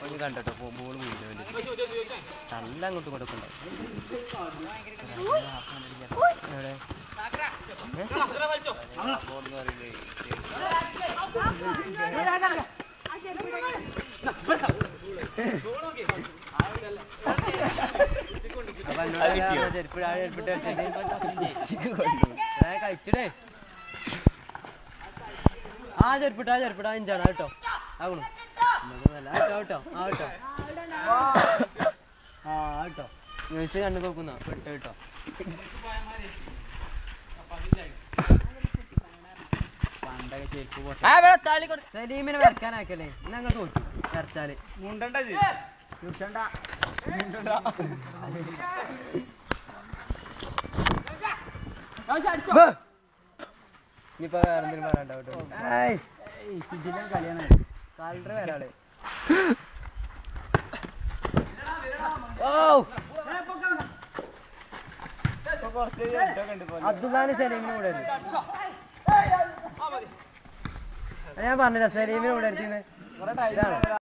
ഒന്ന് കണ്ടോ ബോൾ വേണ്ടി നല്ല അങ്ങോട്ടും ഇങ്ങോട്ടും ഉണ്ടാവും ആ ചെരുപ്പിട്ട് കഴിച്ചിടേ ആ ചെരുപ്പിട്ട ആ ചെരുപ്പിട്ട അഞ്ചാണ് കേട്ടോ. ആകണു ആട്ടോ ആട്ടോ ആട്ടോ ആ കേട്ടോ. ന്യൂസ് കണ്ടു നോക്കുന്ന. പെട്ട് കേട്ടോ. പണ്ടൊക്കെ ചെരുപ്പ് പൊട്ട. സലീമിനെ വരക്കാനാക്കല്ലേ ഞങ്ങൾ തോറ്റു വരച്ചാൽ. ഇനിയിപ്പോ വേറെ എന്തെങ്കിലും അബ്ദുല്ലാന് സലീമിനെ കൂടെ ഞാൻ പറഞ്ഞില്ല സലീമിനെ കൂടെ ഇതാണ്.